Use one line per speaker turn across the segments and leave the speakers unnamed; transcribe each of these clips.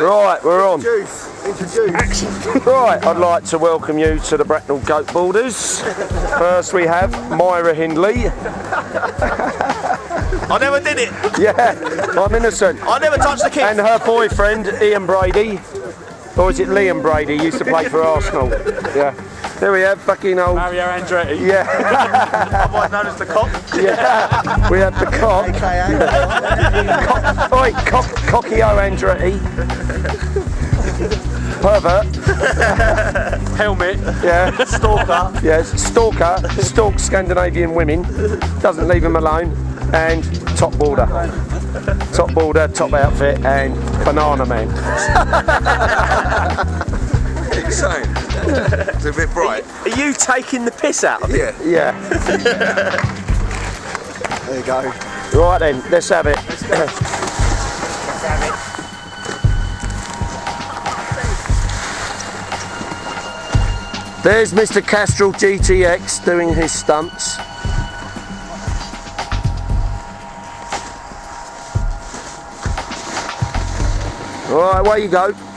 Right, we're on.
Introduce. Introduce.
Right, I'd like to welcome you to the Bracknell Goat Boarders. First we have Myra Hindley.
I never did it.
Yeah, I'm innocent.
I never touched the
And her boyfriend, Ian Brady. Or is it Liam Brady? He used to play for Arsenal. Yeah. There we have fucking old.
Mario Andretti.
Yeah,
Otherwise known as the cock.
yeah. We have the cock.
AKA.
Oi, cock, cocky O Andretti. Pervert.
Helmet.
Yeah.
Stalker.
Yes. Stalker. Stalks Scandinavian women. Doesn't leave them alone. And top boarder. Top boarder, top outfit, and banana man.
Insane. It's a bit bright.
Are you taking the piss out of it?
Yeah.
Yeah.
There you go.
Right then, let's have it. There's Mr. Castrol GTX doing his stunts. Alright, away you go.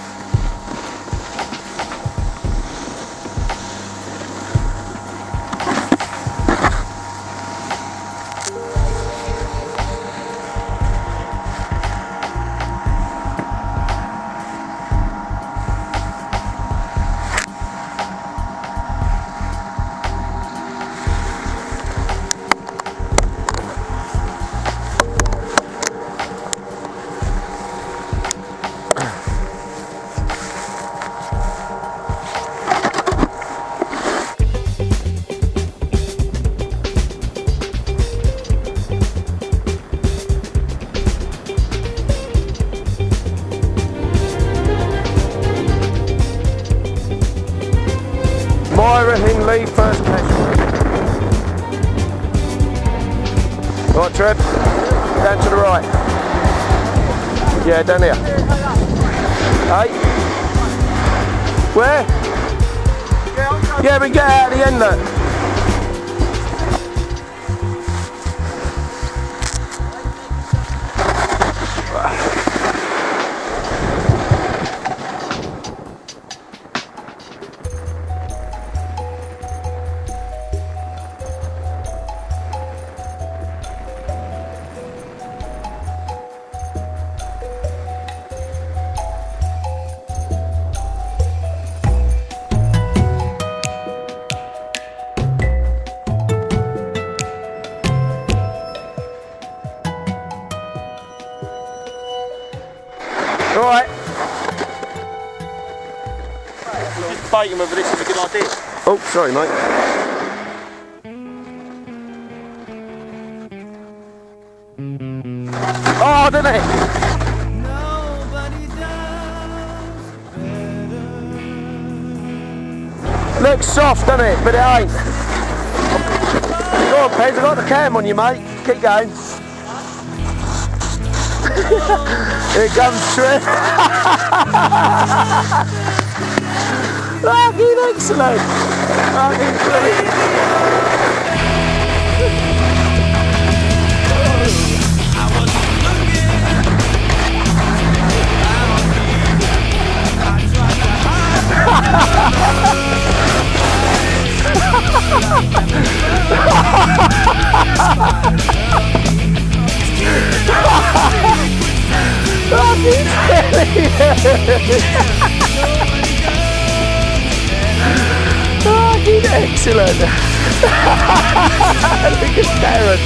Down here.
Debating whether this is a good idea.
Oh, sorry, mate. Oh, didn't it? Looks soft, doesn't it? But it ain't. Go on, Pez, I've got the cam on you, mate. Keep going. Here comes Trent. Fucking excellent. Fucking brilliant. Fucking Excellent. Look at Darren.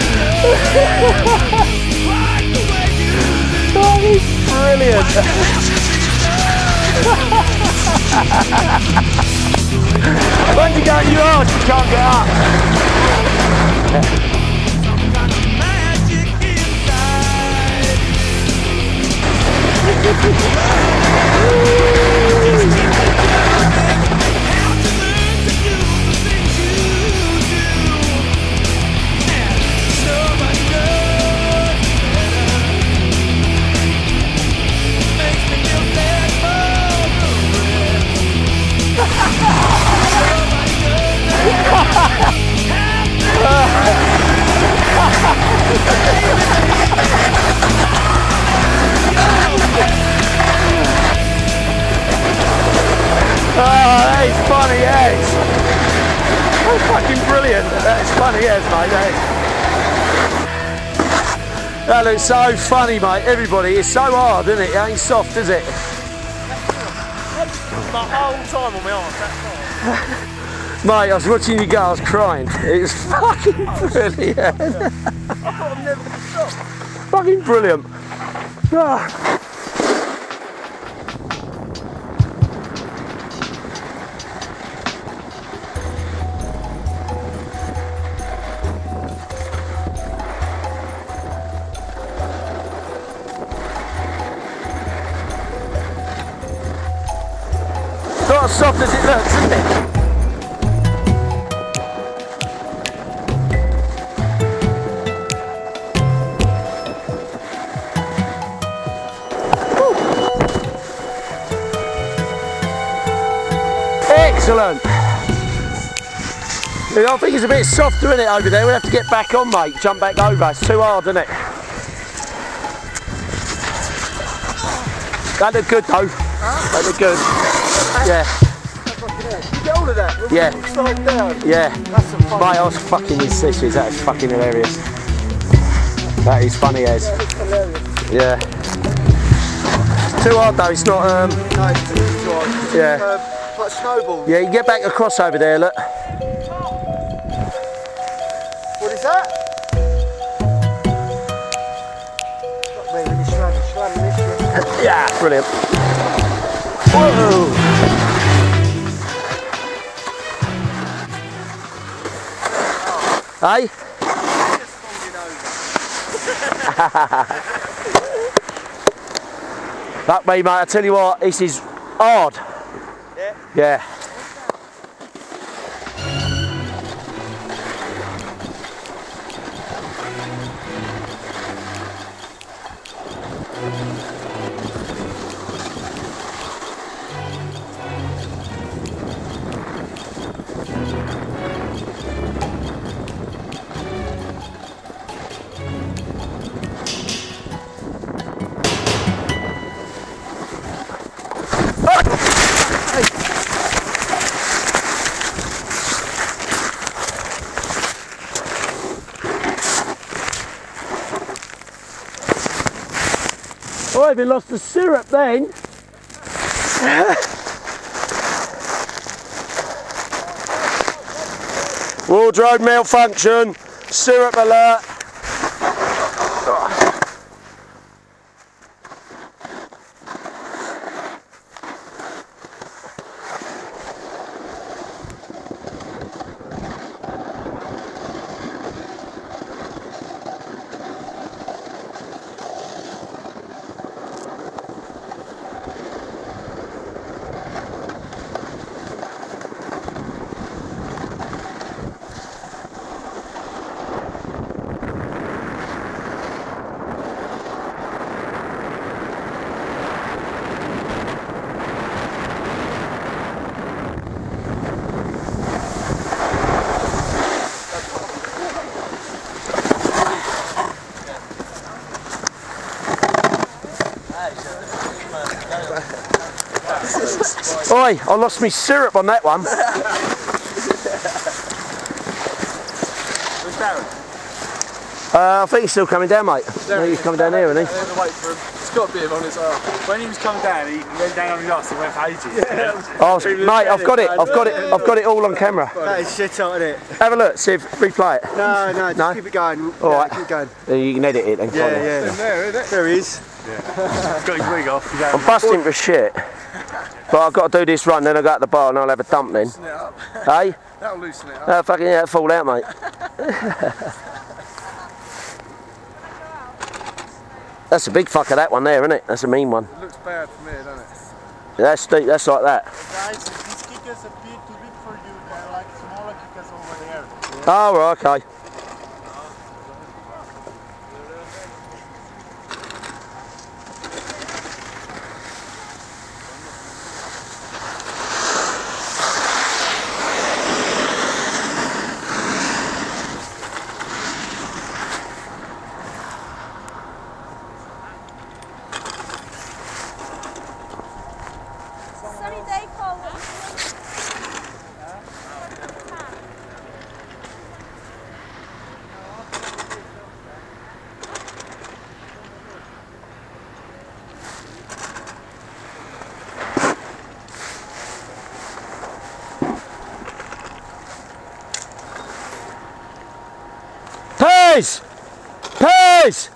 Oh, brilliant. Once you got you you can't get up. Some kind of magic inside. Fucking brilliant. That's funny as, mate. That, looks so funny, mate. Everybody, it's so hard, isn't it? It ain't soft, is it?
My whole time on my arm. That's
Mate, I was watching you go, I was crying. It was fucking brilliant. fucking brilliant. Ah. I think it's a bit softer in it over there. We have to get back on, mate. Jump back over. It's too hard, isn't it? That looked good though. That looked good. Yeah,
Get all of that.
Yeah.
Slide down.
yeah.
That's some fun.
Mate, I was fucking his sisters. That is fucking hilarious. That is funny as. Yeah. It's too hard though. It's not. Um.
No, it's just dry.
Yeah.
Uh, like snowballs.
Yeah. You get back across over there. Look.
What is that? Look, man, when you're slamming, slamming this.
Yeah. Brilliant. Whoa. Hey? that way, mate. I tell you what, this is hard.
Yeah?
Yeah. Oh, lost the syrup then. Wardrobe malfunction, syrup alert. Oi, I lost my syrup on that one.
Where's Darren?
Uh, I think he's still coming down, mate. I think he's coming down here, isn't he?
There's a wait for him. He's got a bit on his arm. When he was coming down, he went down on his ass and went for ages.
Oh, mate, I've got it. I've got it. I've got it all on camera.
That is shit on it.
Have a look. See if replay it.
No, no, just
No?
keep it going.
All
yeah,
right.
keep going.
You can edit it. Then.
Yeah, yeah.
there, isn't it?
There he is.
He's got his wig off.
I'm busting for shit. But I've got to do this run, then I'll go to the bar and I'll have a dump then.
it up.
Hey? Eh?
That'll loosen it up.
No, fucking yeah, fall out, mate. That's a big fucker, that one there, isn't it? That's a mean one.
It looks bad for me, doesn't it?
That's deep, that's like that.
Guys, these kickers are bit too big for you. They're like smaller kickers over there.
Oh, right, okay. Peace! Peace!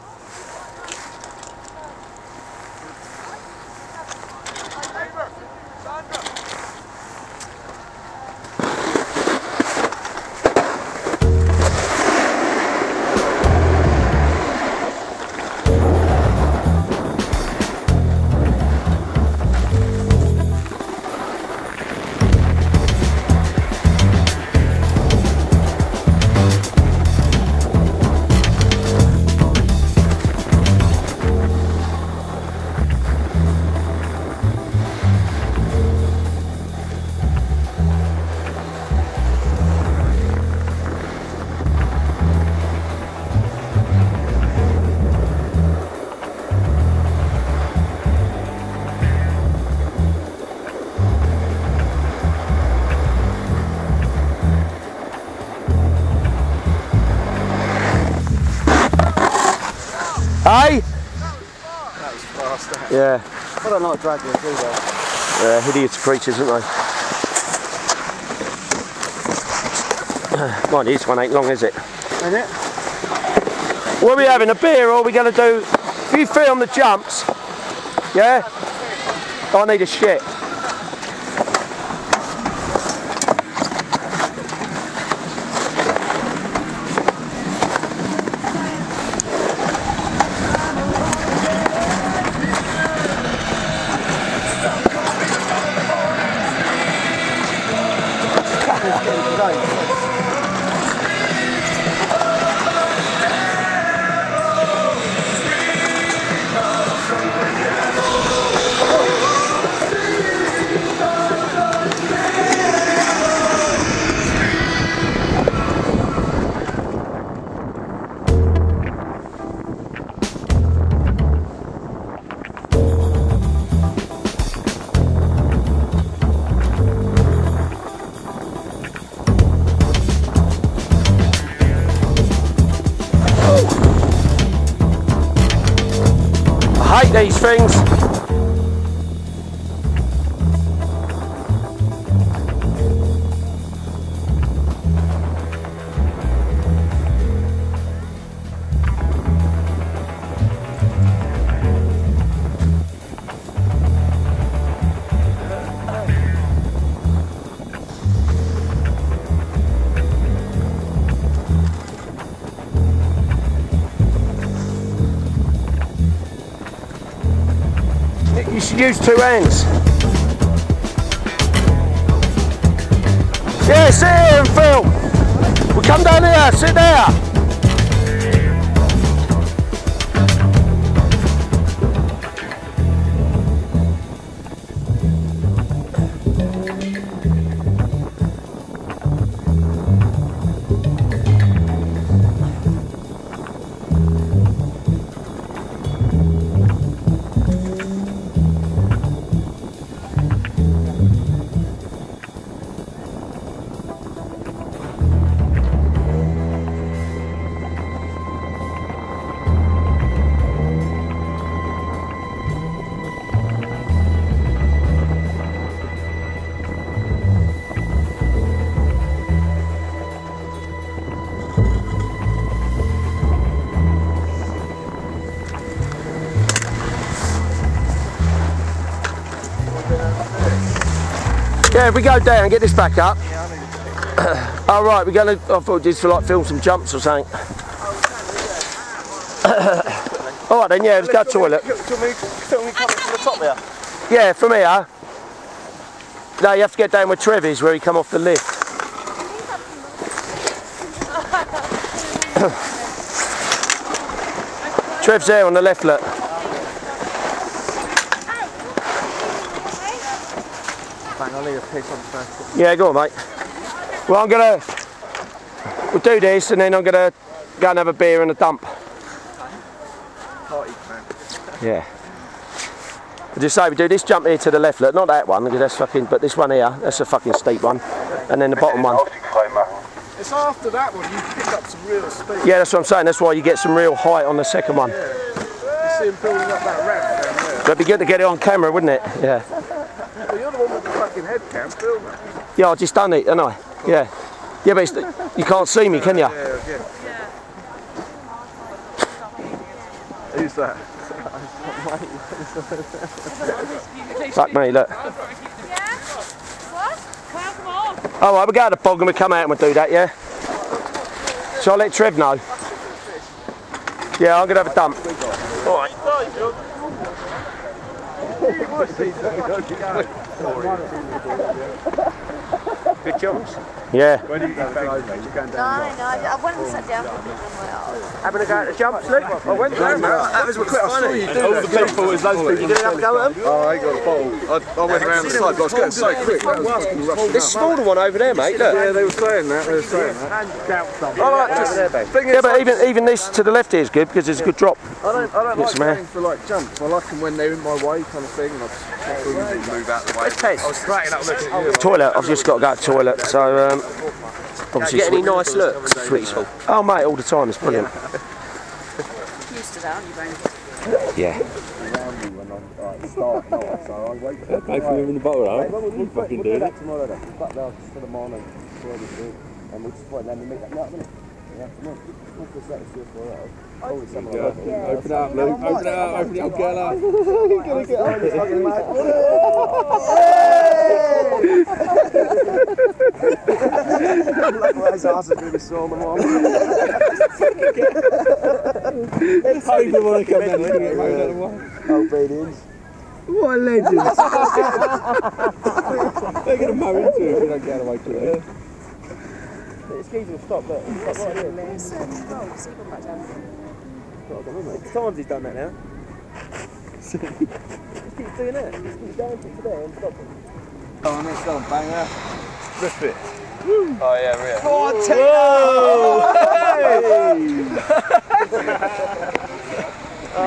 Yeah,
I don't like dragons either.
they're hideous creatures, aren't they? Mind you, this one ain't long, is it?
Ain't it?
What are we having, a beer or are we going to do... If you film the jumps, yeah? I need a shit. These things. Should use two hands. Yeah, sit here and film. We come down here, sit there. Yeah, if we go down, get this back up. All right, we're going to. I thought just for like film some jumps or something. All right then, yeah, let's go toilet.
Do you want me to coming from the top there?
Yeah, from here. No, you have to get down with Trevis where he come off the lift. Trev's there on the left, look.
Bang, I'll leave a piece on first.
Yeah, go on, mate. Well, I'm gonna. We'll do this and then I'm gonna go and have a beer and a dump.
Party man.
Yeah. I just say we do this jump here to the left, look, not that one, because that's fucking, but this one here, that's a fucking steep one. And then the bottom one.
It's after that one you pick up some real speed.
Yeah, that's what I'm saying, that's why you get some real height on the second one.
You see him building up that ramp.
That'd be good to get it on camera, wouldn't it? Yeah.
Well, you're the one with the fucking film it.
Yeah, I just done it, didn't I? Yeah. Yeah, but it's, you can't see me, can you?
Yeah, yeah.
What's that?
Fuck me, look.
Yeah? What? Come come on.
All right, we'll go to the bog and we'll come out and we'll do that, yeah? Shall I let Trev know? Yeah, I'm going to have a dump. All
Good jumps.
Yeah.
No, no, I went and sat down for a bit on my.
Having a go at the jumps, Luke? I went down there.
That was quick. I saw you do
All the people, there's loads of people.
You gonna have a go at them?
Oh, I ain't got a bottle. I, I went around the side, but I was getting so quick. That was fucking rushing
There's smaller one over there, mate. Look.
Yeah, they were saying that. They were saying that. I like just thing
Yeah, but even even this to the left here is good because it's a good drop.
I don't, I don't like going for like jumps. I like them when they're in my way, kind of thing. And I just move out the way.
Pez.
I was cracking up looking at you.
Toilet. I've just got to go to the toilet. So uh, um, obviously.
Get any nice looks?
Switch. Oh mate, all the time. It's brilliant.
Used to that, aren't you, Brandon?
Yeah.
Pay for living in the bottle, though. Fucking do it.
tomorrow then. Back there for the morning. Before we. And we'll just put them and make that nut, innit? Yeah, come on. Look at that, see if we're out. Holy summer.
Open it up, Luke. Open it up. Open the old girl up.
His ass is really sore in the morning.
People want to come down and get made out of wine.
Obedience.
What a legend. They're going to mow into it if we don't get away to it.
It's easy to stop, but stop right here. Times he's done that now. Just keep doing it. Just keep going to today and stop it.
Oh, next on, banger. Rip it.
Oh, yeah, real.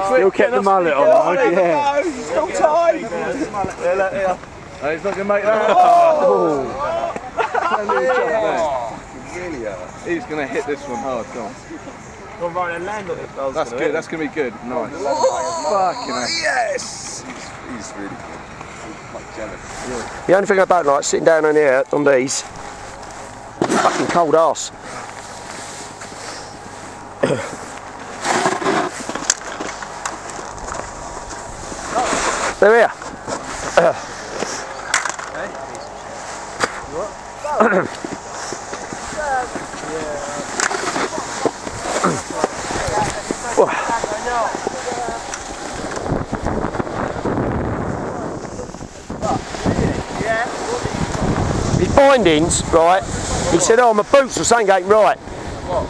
Still kept the mullet on, though. Yeah.
Still time. Oh, he's not going to make that. Oh. Really are. He's going to hit this one hard, come on.
Gone right and land on it.
That's good, that's going to be good. Nice. Fucking hell. Yes! He's, he's really good. He's quite jealous.
The only thing I don't like sitting down on here on these. Fucking cold ass. They're here. His bindings, right? He said, oh, my boots or something ain't right.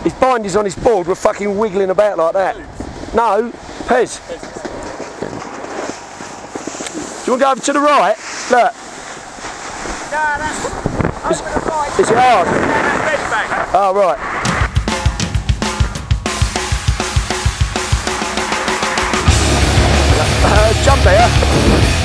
His bindings on his board were fucking wiggling about like that. No, Pez. Do you want to go over to the right? Look. Is, is it hard? Oh, right. Uh, jump there.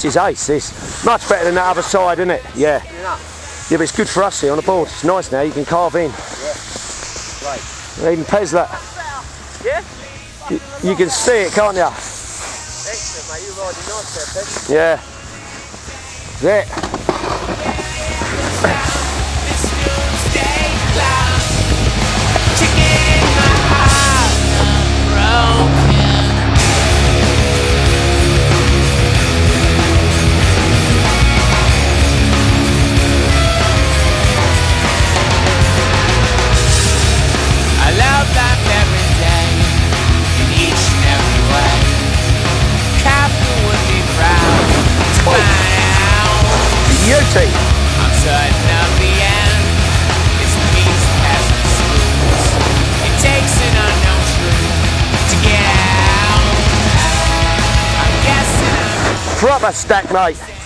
This is ace, this. Much better than that other side, isn't it? Yeah. Yeah, but it's good for us here on the board. It's nice now, you can carve in. Yeah. Right. Even Pez that.
Yeah?
You, you can see it, can't you?
Excellent, mate. You're riding nice there, Pez.
Yeah. That's it.
This doomsday clock ticking in my heart, broken.
tape. I'm certain of the end. It's the beast. It takes an unknown truth to get out. I'm guessing. Proper
stack, mate.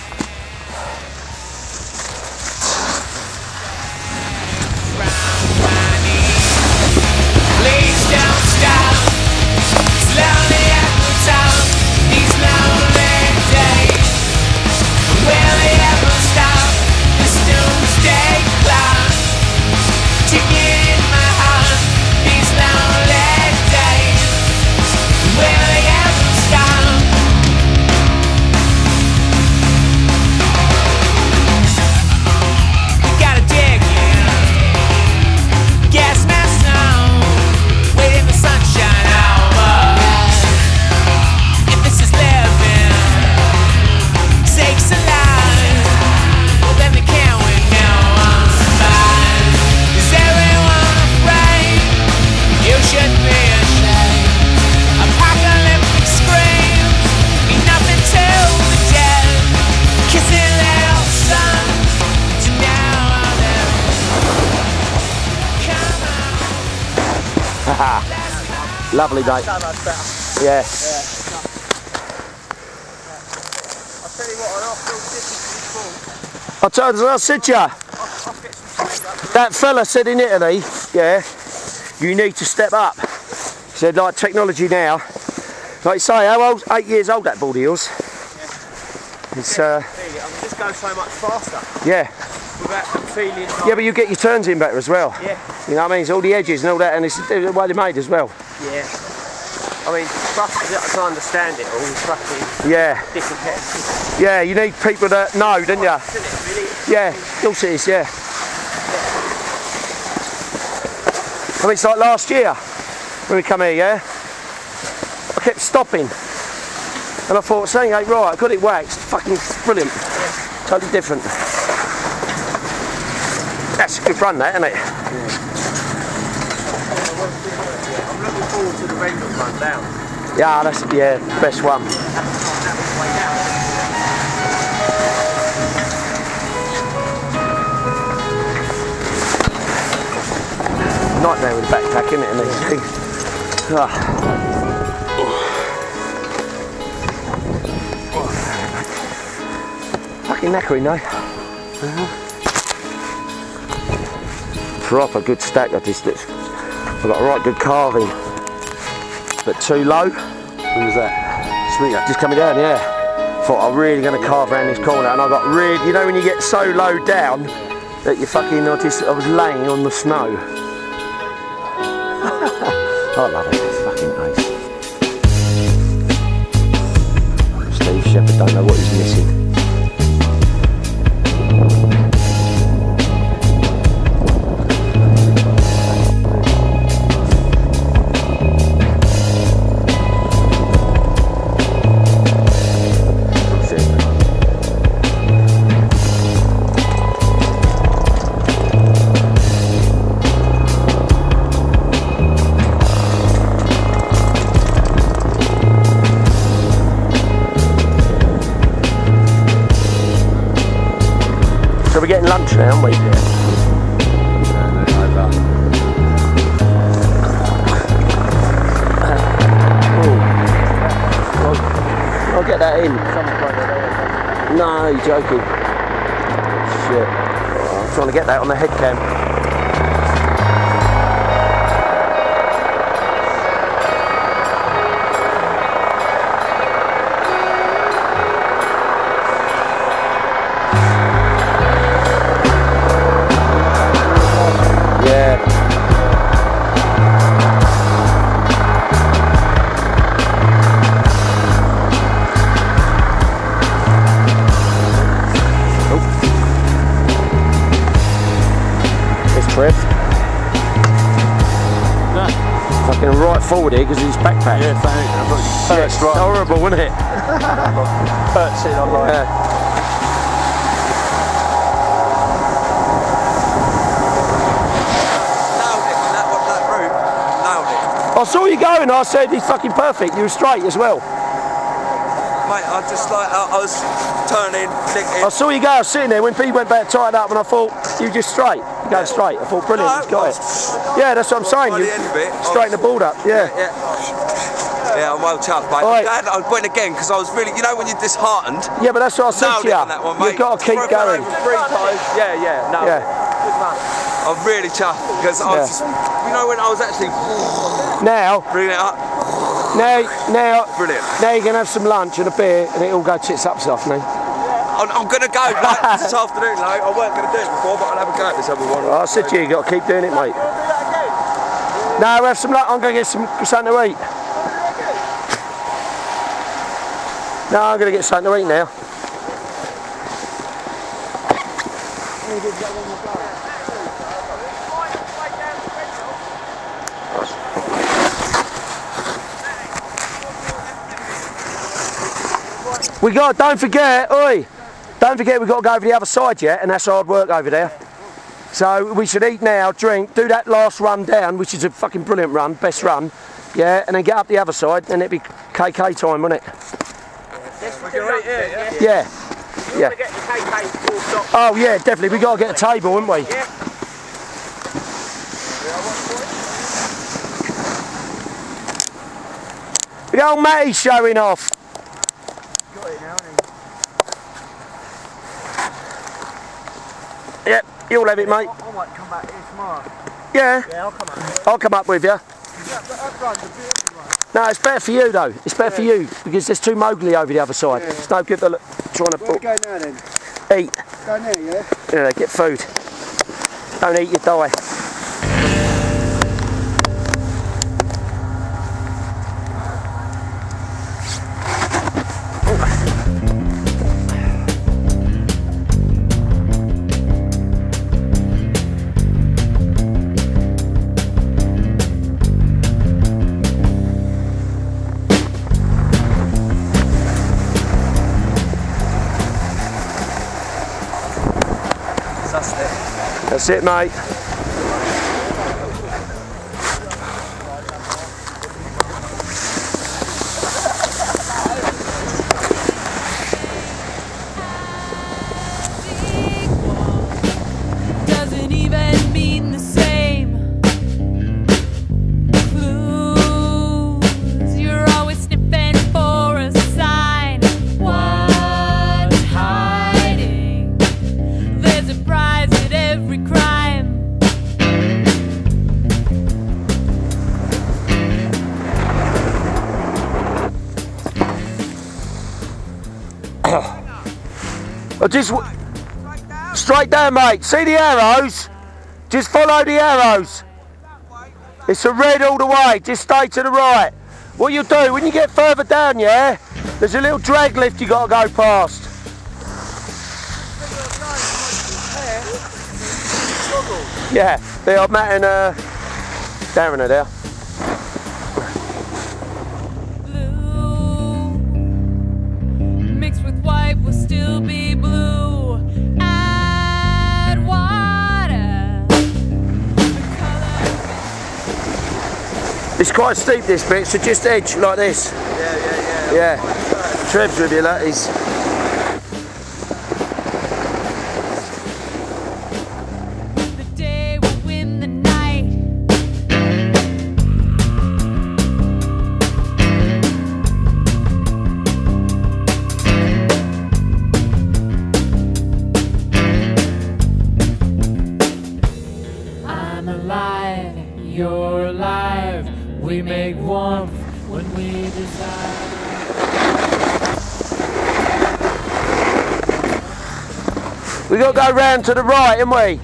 Lovely, much better.
Yeah.
I'll tell you what, I'll feel different
I told I said to you, that fella said in Italy, yeah, you need to step up. He said, like technology now, like you say, how old? Eight years old that Baldy Hills. It's, uh,
Feel it. I can just go so much faster
yeah.
without feeling like,
Yeah, but you get your turns in better as well.
Yeah.
You know what I mean? It's all the edges and all that, and it's the way they're made as well.
yeah. I mean, roughly, to understand it all, it's
Yeah,
different
yeah, you need people that know, don't you?
Isn't it, really?
Yeah, of course it is, yeah. I mean, it's like last year when we come here, yeah? I kept stopping. And I thought, saying ain't right, I got it waxed. Fucking brilliant. Totally different. That's a good run, that, isn't it?
I'm down.
Yeah, that's, yeah, best one. Nightmare with the backpack, isn't it, and these things. Ah. Fucking knackering, no? Proper good stack this. this- I've got a right good carving, but too low.
Who was that? Swinger.
Just coming down, yeah. Thought I'm really going to carve around this corner, and I got really, you know, when you get so low down that you fucking notice I was laying on the snow. I love it. It's fucking ace. Steve Shepherd don't know what he's missing. I'll get that in. No, you're joking. Shit. I'm trying to get that on the head cam. Right forward here because his backpack.
Yeah, thank you. I've got
Shit,
first right.
horrible, wasn't it?
Hurts it, I'm like.
Yeah.
Nailed it. That, that route. Nailed it.
I saw you going. I said he's fucking perfect. You were straight as well.
Mate, I just like, I, I was turning, flicking.
I saw you go. I was sitting there when P went back tied up, and I thought you just straight. You go straight. I thought brilliant.
No,
He's got
I
it. Yeah, that's what I'm saying.
By
You
the end of it, I
straighten the board up. Yeah.
Yeah. Yeah, I'm well chuffed, mate.
Oi.
I'm glad I went again because I was really, you know, when you're disheartened.
Yeah, but that's what I said to you.
That one.
You've got to keep going.
Three times. Yeah, yeah. No.
Yeah.
Good man. I'm really chuffed because I was
Yeah.
just, you know, when I was actually
Now,
bringing it up,
now, now,
brilliant.
now you can have some lunch and a beer, and it all go tits up afternoon.
I'm, to go like, this afternoon, like, I weren't going to do it before, but I'll have a go at this other one.
I said to you, you got to keep doing it, mate. Now have some luck, I'm going to get some something to eat. No, I'm going to get something to eat now. We got, don't forget, oi, don't forget we've got to go over the other side yet, and that's hard work over there. So we should eat now, drink, do that last run down, which is a fucking brilliant run, best run, yeah, and then get up the other side, and it'd be KK time, wouldn't it? Yeah. Yeah. Oh yeah, definitely. We got to get a table, haven't we? The old Matty's showing off. Yep, you'll have it, mate.
I might come back here tomorrow.
Yeah,
Yeah, I'll come back.
I'll come up with you.
Yeah, but that runs a beautiful one.
No, it's better for you though. It's better for you because there's too Mowgli over the other side. It's no good to look, trying to
Where we
put,
go now then?
eat.
Down there, yeah?
Yeah, get food. Don't eat, you die. That's it, mate. Just w- straight down, mate. See the arrows? Just follow the arrows. It's a red all the way. Just stay to the right. What you do when you get further down, yeah? There's a little drag lift you got to go past. Yeah, they are Matt and uh, Darren are there. Quite steep this bit, so just edge like this.
Yeah, yeah, yeah.
Yeah. Trev's with you, latties.
the We
got to go round to the right, haven't we?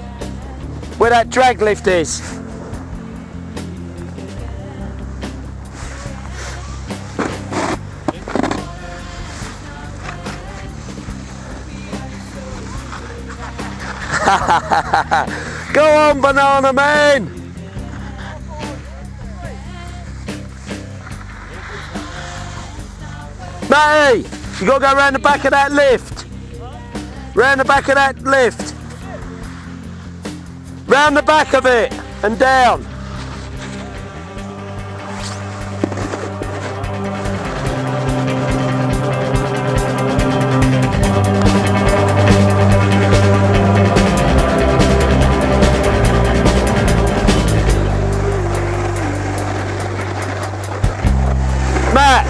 Where that drag lift is. Go on, Banana Man! Matty, you got to go round the back of that lift. Round the back of that lift. Round the back of it and down. Matt,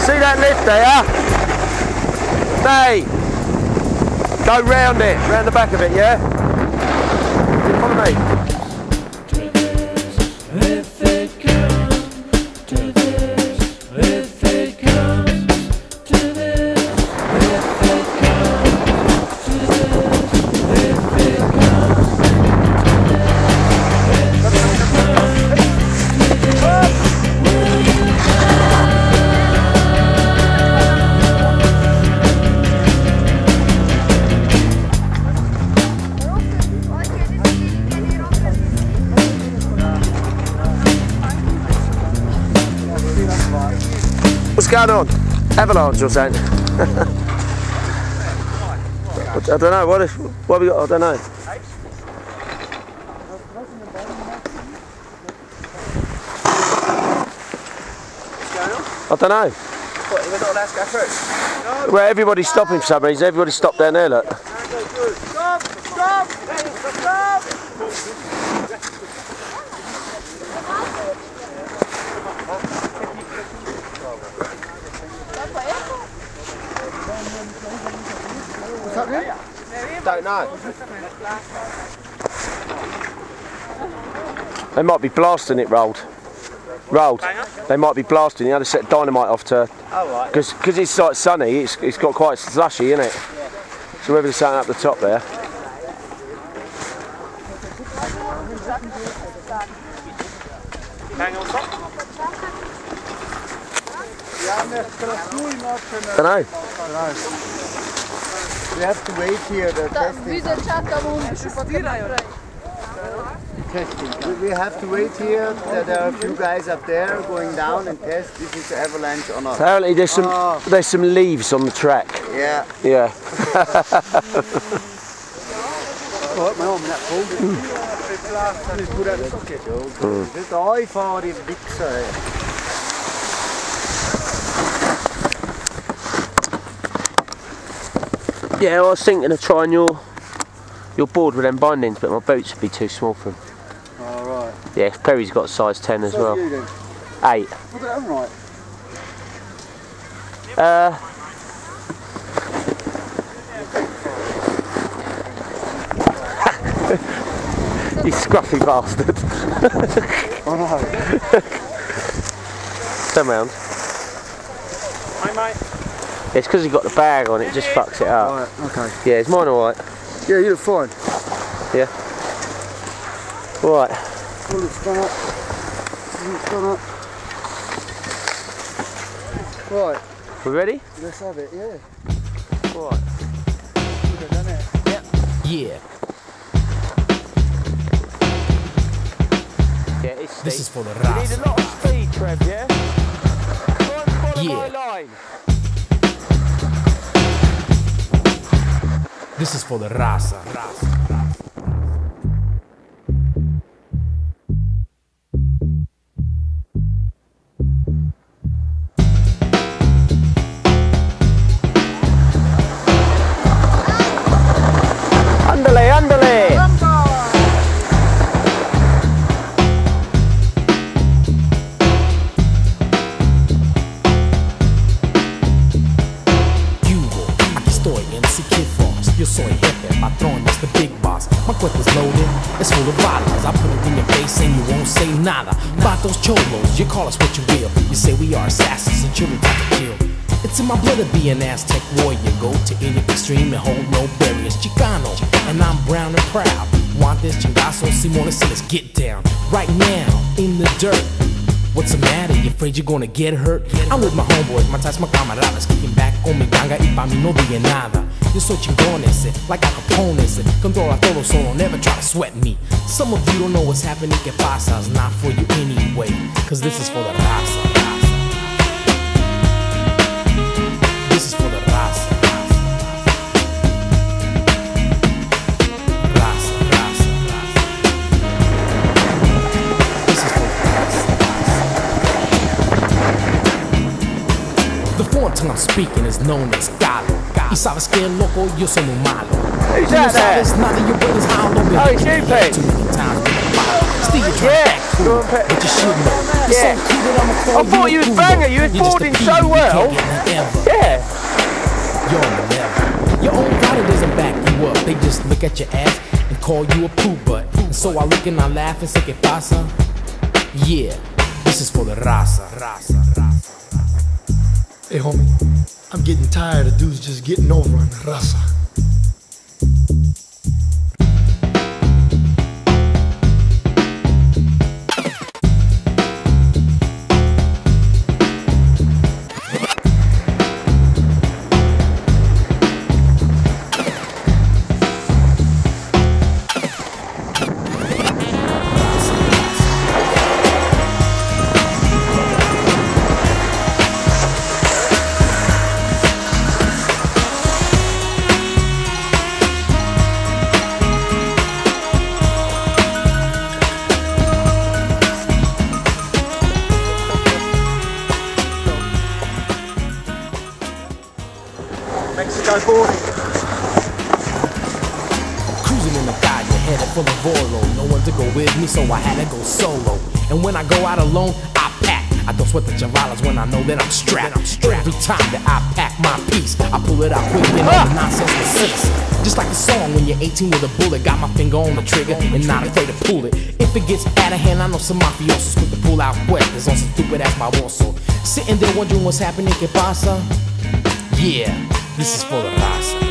See that lift there? Hey! Go round it, round the back of it, yeah? Follow me. Going on? Avalanche or something? I don't know, what, if, what have we got? I don't know. I don't know.
What, we're not allowed to go through?
Well, everybody's stopping for some reason. Everybody stopped down there, look.
Stop! Stop! Stop!
Don't know.
They might be blasting it rolled. Rolled. They might be blasting. You know, they set dynamite off to.
Oh, right.
Because it's like sunny, it's, it's got quite slushy, isn't it? So whether there's something up the top there.
Hang on top.
Don't know.
We have to wait here, the testing. testing. We- We have to wait here, that there are a few guys up there going down and test if it's an avalanche or not.
Apparently there's some
Oh.
there's some leaves on the track.
Yeah.
Yeah.
Oh, my hmm. hmm. arm in that cold. Just put out the socket. Just oj
Yeah, I was thinking of trying your your board with them bindings, but my boots would be too small for them.
Alright.
Yeah, Perry's got a size 10 as
So
well.
you then.
Eight.
Put it on right.
Uh, you scruffy bastard.
Oh no.
Turn round.
Hey, mate.
It's because he got the bag on, it just fucks it up.
Right, okay.
Yeah, is mine alright?
Yeah, you look fine. Yeah.
Right.
All it's done up. It's done up. Right,
We ready?
let's have it, yeah.
Right.
Good, done it.
Yeah,
Yeah, it's
this is for the
You need a lot of speed, Trev, yeah? Try and follow
Yeah.
my line.
This is for the raza. raza.
Ándale,
those cholos, you call us what you will. You say we are assassins and children type to kill. It's in my blood to be an Aztec warrior. Go to any extreme and hold no barriers. Chicano, and I'm brown and proud. Want this chingazo, Simone, so let's get down. Right now, in the dirt. What's the matter? You afraid you're gonna get hurt? I'm with my homeboys, my ties, my camaradas Kicking back on mi ganga y pa' mí no diga nada Yo soy chingón ese, like Al Capone ese Controla todo solo, never try to sweat me. Some of you don't know what's happening, que pasa It's not for you anyway. Cause this is for the raza. This is for the raza. This is for the raza. The I'm speaking is known as Caló. Y sabes que loco, yo soy muy malo.
Who's that there?
sabes nada, your brain is hollow.
Oh, it's you, Pete.
Too many times with a bottle. see you trying
Yeah,
to cool,
go and pet-
but you should know.
Yeah.
so cool that I'ma call
I thought you was banger, you was
You're just a
boarding so well.
can't get none ever.
Yeah.
You're on the level. Your own body doesn't back you up. They just look at your ass and call you a poo butt. And so I look and I laugh and say, ¿Qué pasa? Yeah, this is for the raza. raza, raza.
Hey, homie, I'm getting tired of dudes just getting over on the raza.
So I had to go solo. And when I go out alone, I pack. I don't sweat the chavalas when I know that I'm strapped. I'm strapped. Every time that I pack my piece, I pull it out quick and all the nonsense will. Just like the song when you're 18 with a bullet, got my finger on the trigger and not afraid to pull it. If it gets out of hand, I know some mafiosos quick to pull out weapons on some stupid ass my so Sitting there wondering what's happening, que pasa? Yeah, this is for the raza.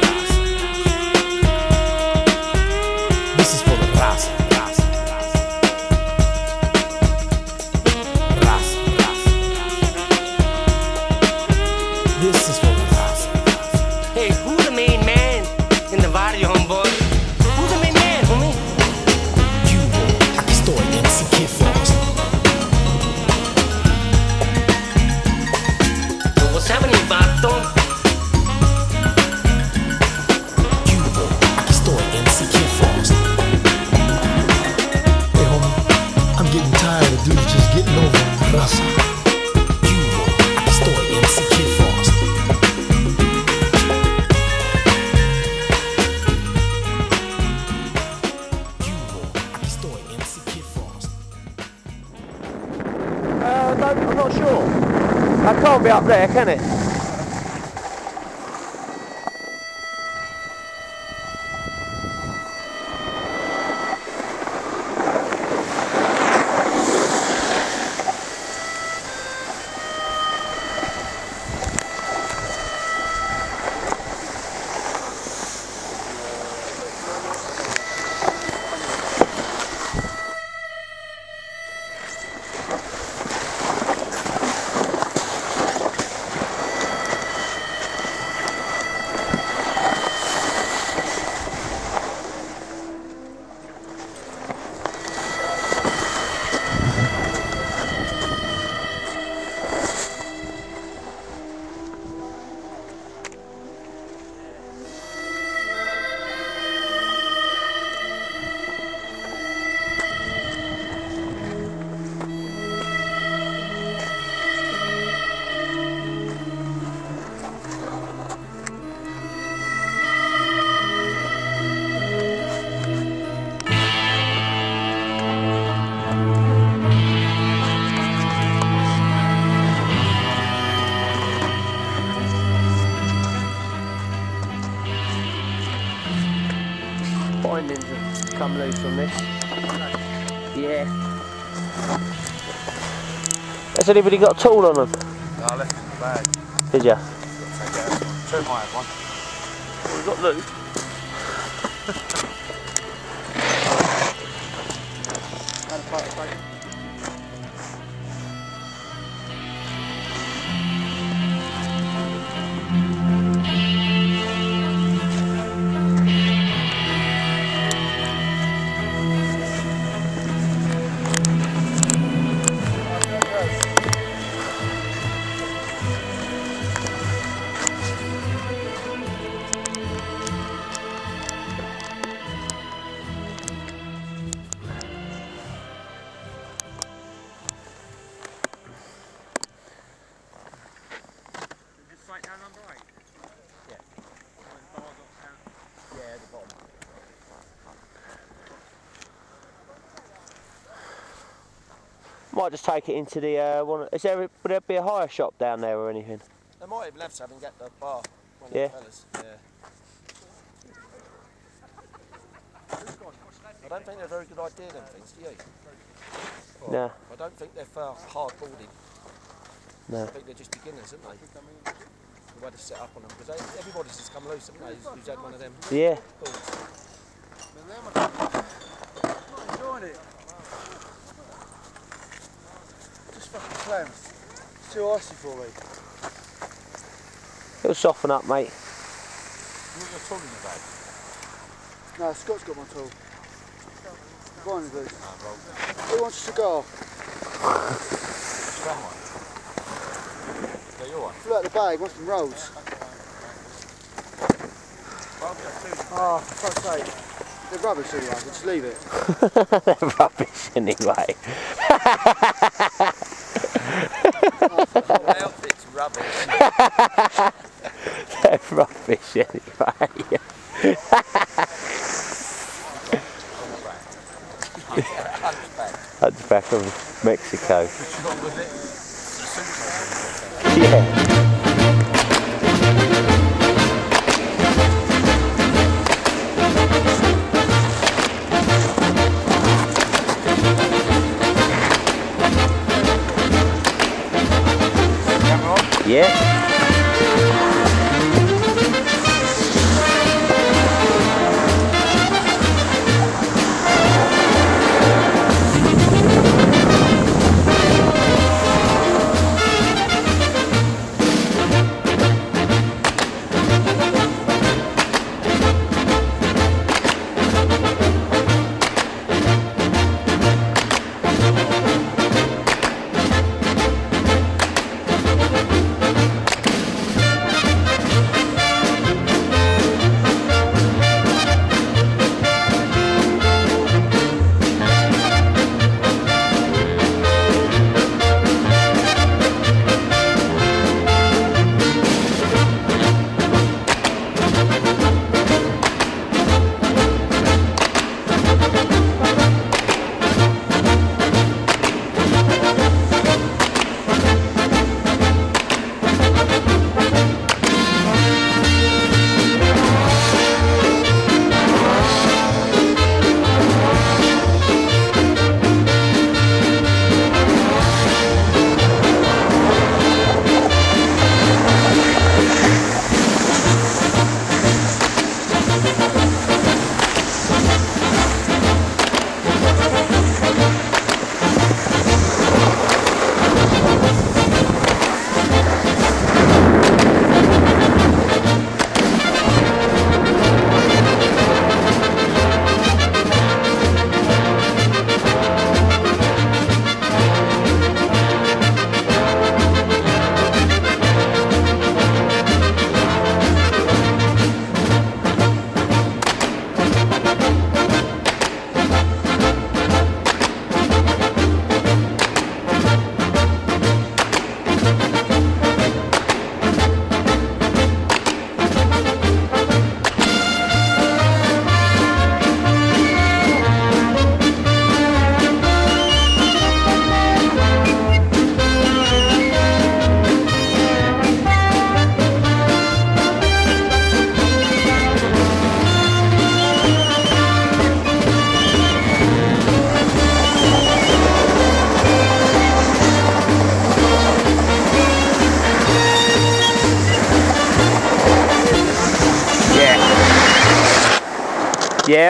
Has anybody got a tool on them?
No, I left it in the bag.
Did ya?
Take it out. Two might have one.
We've got loot. Might just take it into the uh, one. Is there? Would there be a hire shop down there or anything?
They might even have something at the bar. One
Yeah.
Of the fellas. Yeah. I don't think they're a very good idea, them things, do you?
No.
I don't think they're for hard boarding.
No.
I think they're just beginners, aren't they? The way to set up on them, because everybody's just come loose, haven't they? Who's, who's had one of them?
Yeah.
boards.
Not enjoying it.
Just. It's too icy for me.
It'll soften up, mate.
What's your tool in the bag?
No, Scott's got my tool. Go on, Luke. Ah, Who wants a cigar?
That one. Is that your one?
Fill out the bag, want some rolls. Oh, for fuck's sake. They're rubbish anyway, just leave it.
They're rubbish anyway.
The outfit's rubbish.
They're rubbish anyway. Hunchback of Mexico. Yeah.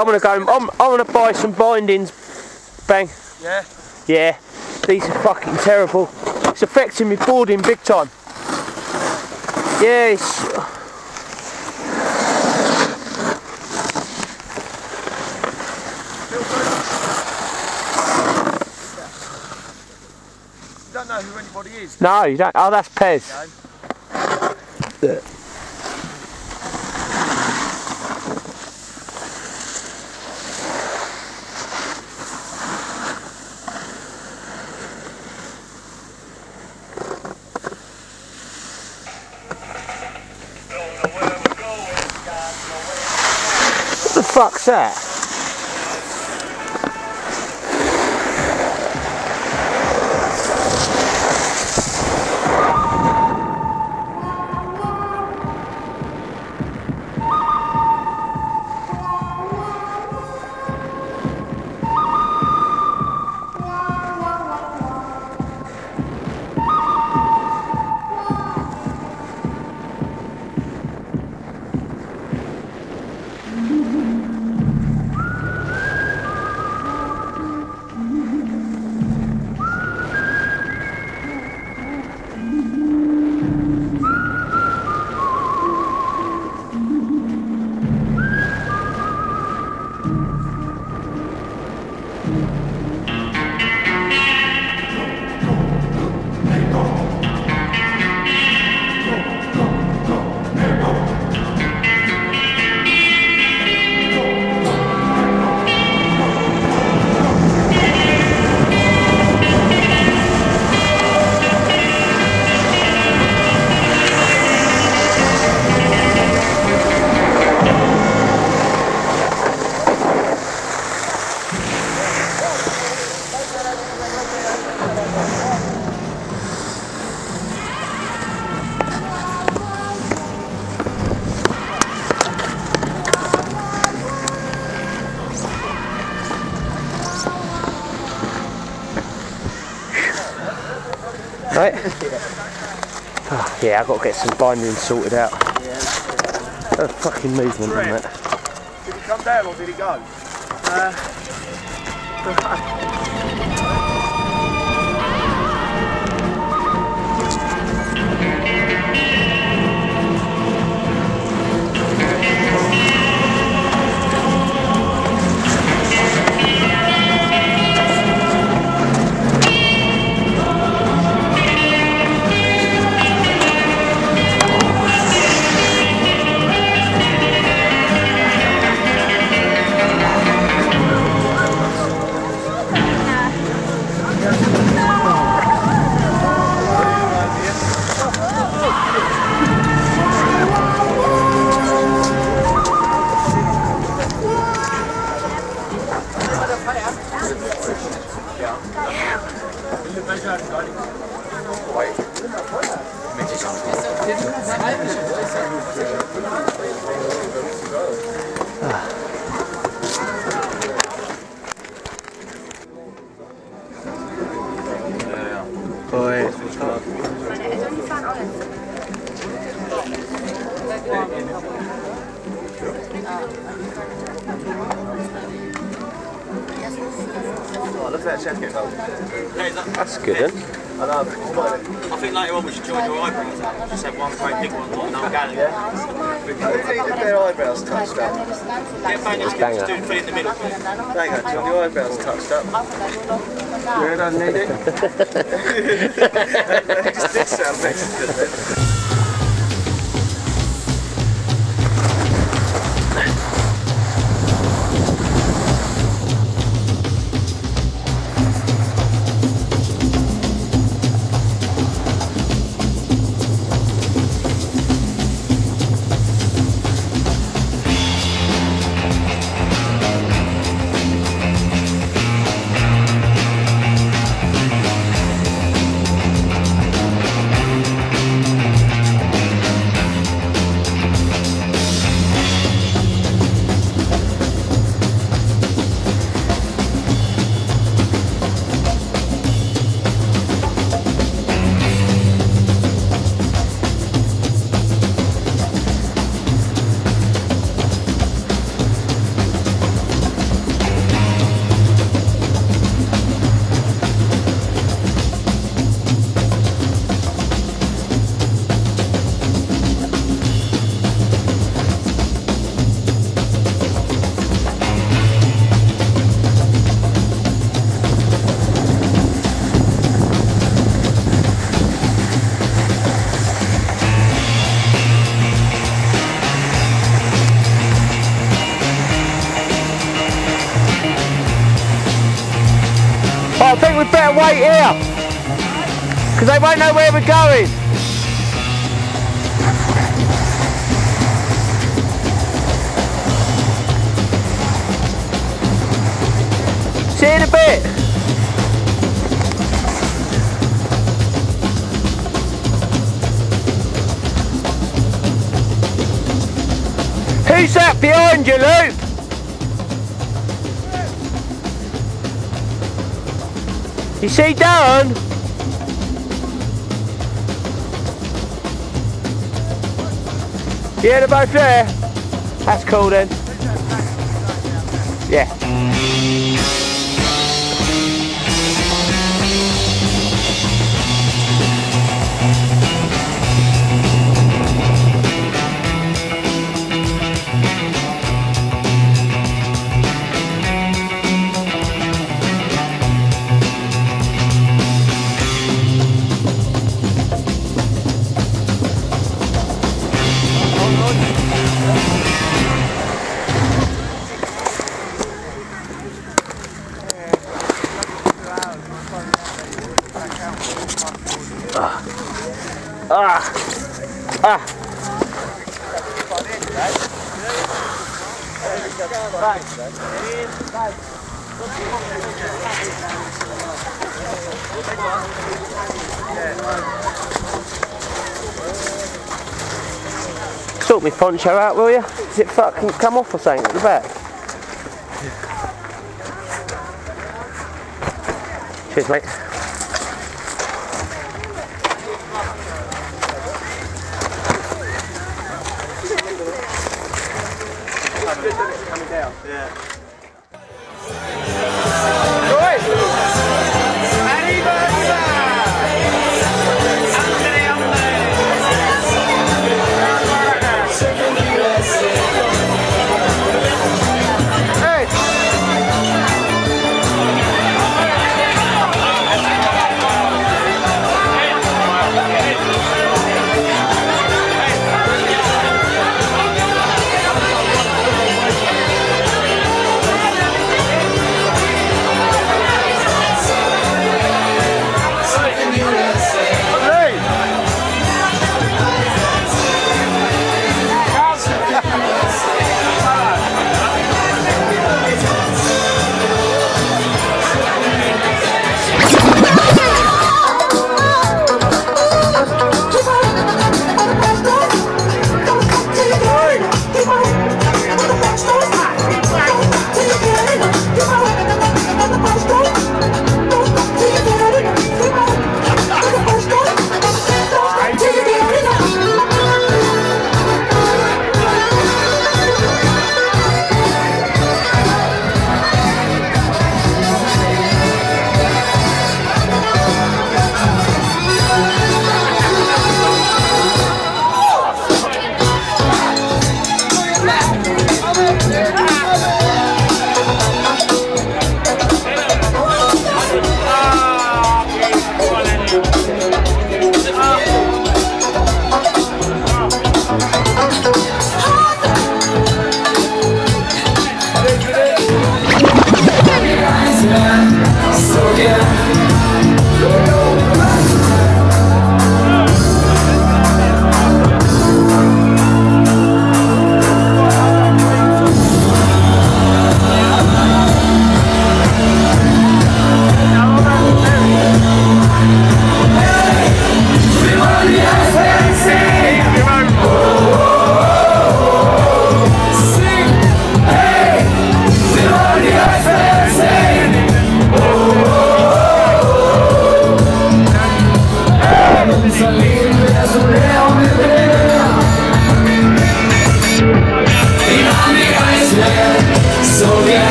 I'm gonna go. I'm, I'm gonna buy some bindings. Bang.
Yeah.
Yeah. These are fucking terrible. It's affecting me boarding big time. Yeah. It's,
You don't know who anybody is.
no, you don't. Oh, that's Pez. Yeah. Fuck's that? Right? Oh, yeah, I've got to get some binding sorted out. A fucking movement on that.
Did he come down or did he go? Uh, Boy. Yeah, doesn't need it. It
Because they won't know where we're going. See you in a bit. Who's that behind you, Luke? You see Darren? Yeah, they're both there. That's cool then. Yeah. Sort me poncho out, will you? Does it fucking come off or something at the back? Cheers, mate.